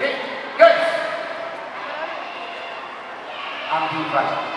Okay, good. I'm doing Price.